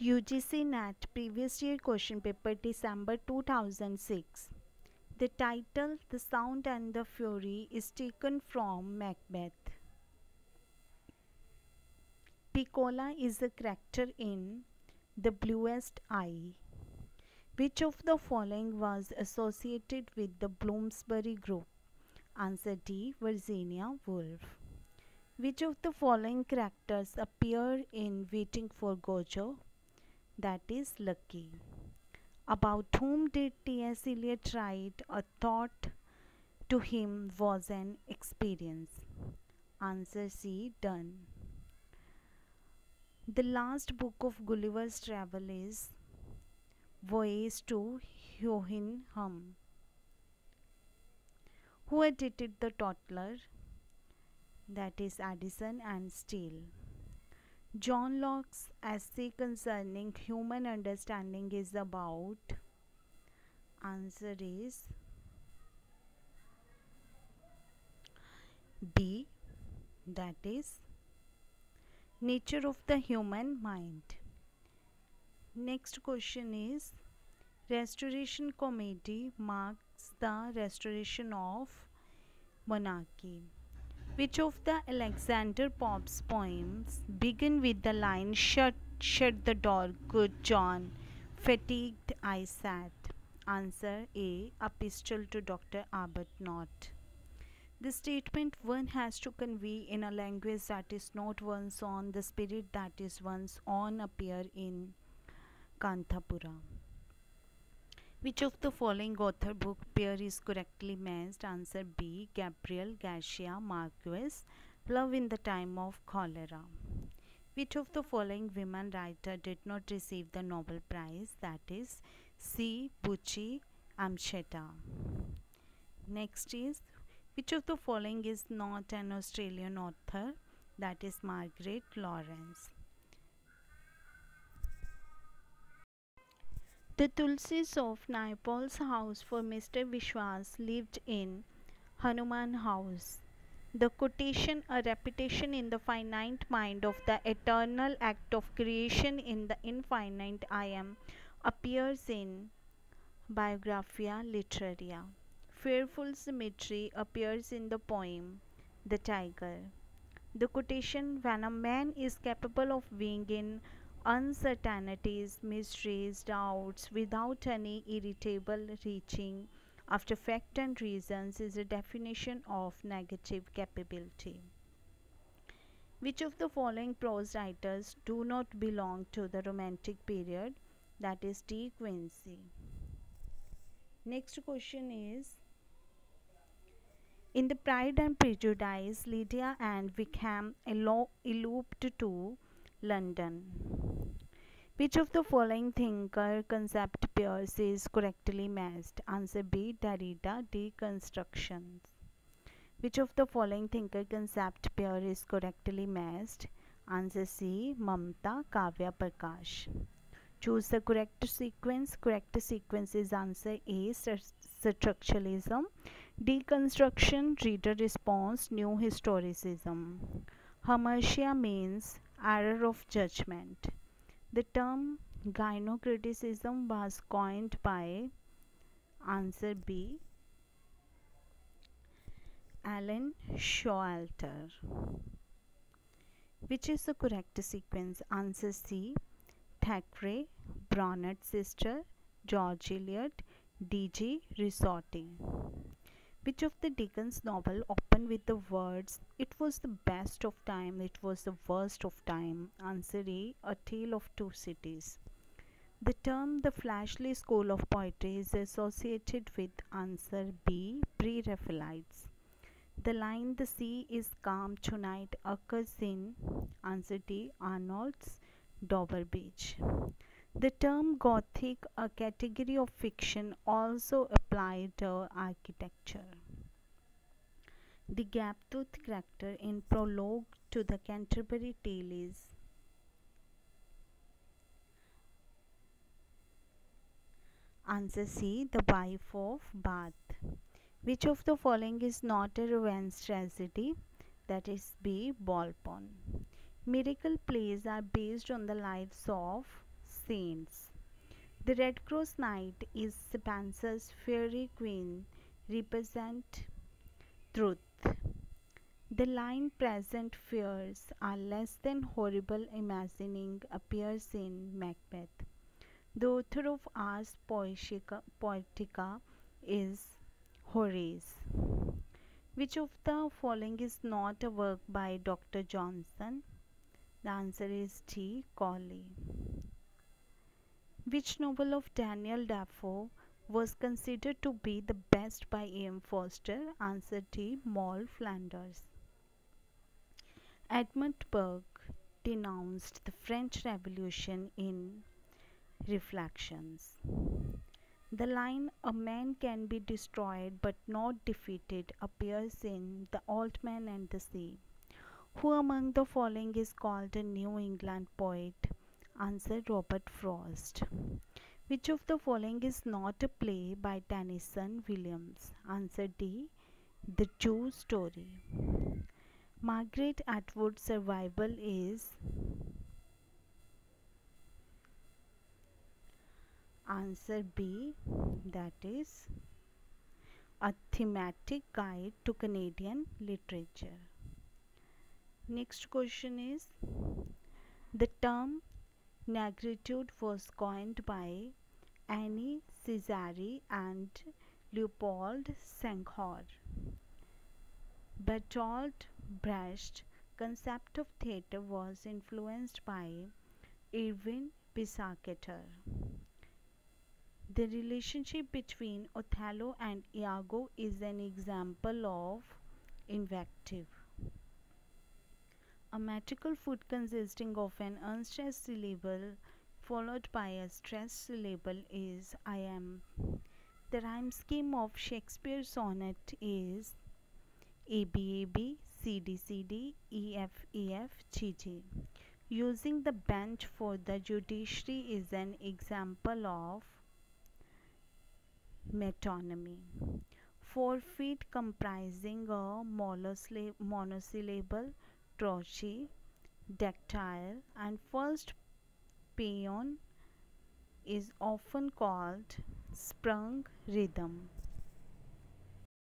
UGC NET previous year question paper December 2006. The title The Sound and the Fury is taken from Macbeth. Pecola is a character in The Bluest Eye. Which of the following was associated with the Bloomsbury Group? Answer D. Virginia Woolf. Which of the following characters appear in Waiting for Godot? That is lucky. About whom did T.S. Eliot write? A thought to him was an experience. Answer C. Donne. The last book of Gulliver's Travel is Voyage to Hum. Who edited The Tatler? That is Addison and Steele. John Locke's essay concerning human understanding is about? Answer is B. That is nature of the human mind. Next question is restoration comedy marks the restoration of monarchy which of the Alexander Pope's poems begin with the line Shut, shut the door, good John, fatigued I sat? Answer A. A epistle to Dr. Arbuthnot. The statement one has to convey in a language that is not one's own, the spirit that is one's own appear in Kanthapura. Which of the following author book pair is correctly matched? Answer B. Gabriel Garcia Marquez, Love in the Time of Cholera. Which of the following women writer did not receive the Nobel Prize? That is C. Buchi Emecheta. Next is which of the following is not an Australian author? That is Margaret Laurence. The Tulsis of Naipaul's house for Mr. Biswas lived in Hanuman House. The quotation, a repetition in the finite mind of the eternal act of creation in the infinite I am, appears in Biographia Literaria. Fearful symmetry appears in the poem The Tiger. The quotation, when a man is capable of being in uncertainties, mysteries, doubts without any irritable reaching after fact and reasons is a definition of negative capability. Which of the following prose writers do not belong to the romantic period? That is De Quincey. Next question is In the Pride and Prejudice, Lydia and Wickham eloped to London. Which of the following thinker concept pairs is correctly matched? Answer B. Derrida deconstructions. Which of the following thinker concept pair is correctly matched? Answer C. Mammata Kavya Prakash. Choose the correct sequence. Correct sequence is answer A. Structuralism. Deconstruction, reader response, new historicism. Hamartia means error of judgment. The term gynocriticism was coined by answer B. Elaine Showalter. Which is the correct sequence? Answer C. Thackeray, Brontë sister, George Eliot, D.G. Rossetti. Which of the Dickens novel with the words, It was the best of time, it was the worst of time? Answer A. A Tale of Two Cities. The term the fleshly school of poetry is associated with answer B. Pre-Raphaelites. The line the sea is calm tonight occurs in answer D. Arnold's Dover Beach. The term Gothic, a category of fiction, also applied to architecture. The gap-toothed character in prologue to the Canterbury Tale is Answer C. The wife of Bath. Which of the following is not a revenge tragedy? That is B. Volpone. Miracle plays are based on the lives of saints. The Red Cross Knight is Spenser's Faerie Queene, represent truth. The line present fears are less than horrible imagining appears in Macbeth. The author of Ars Poetica, is Horace. Which of the following is not a work by Dr. Johnson? The answer is D. Cowley. Which novel of Daniel Defoe was considered to be the best by E.M. Forster? Answer D. Moll Flanders. Edmund Burke denounced the French Revolution in Reflections. The line a man can be destroyed but not defeated appears in The Old Man and the Sea. Who among the following is called a New England poet? Answer Robert Frost. Which of the following is not a play by Tennessee Williams? Answer D. The True Story. Margaret Atwood's survival is Answer B that is a thematic guide to Canadian literature. Next question is the term negritude was coined by Aimé Césaire and Leopold Senghor. Bertolt Brecht's concept of theatre was influenced by Erwin Piscator. The relationship between Othello and Iago is an example of invective. A metrical foot consisting of an unstressed syllable followed by a stressed syllable is iamb. The rhyme scheme of Shakespeare's sonnet is ABAB, CDCD, EFEF, GG. Using the bench for the judiciary is an example of metonymy. feet comprising a monosyllable, trochee, dactyl, and first paeon is often called sprung rhythm.